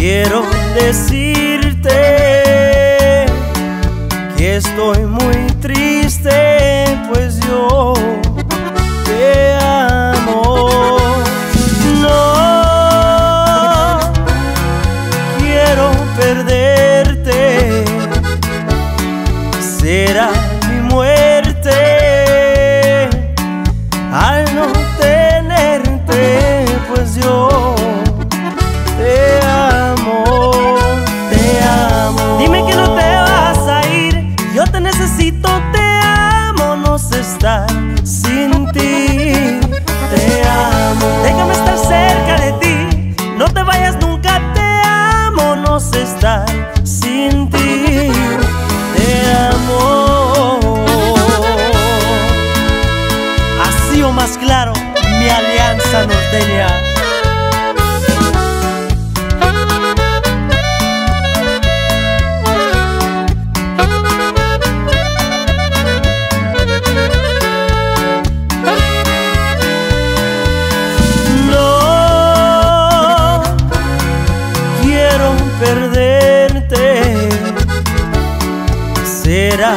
quiero decirte que estoy muy más claro mi alianza norteña. No quiero perderte, será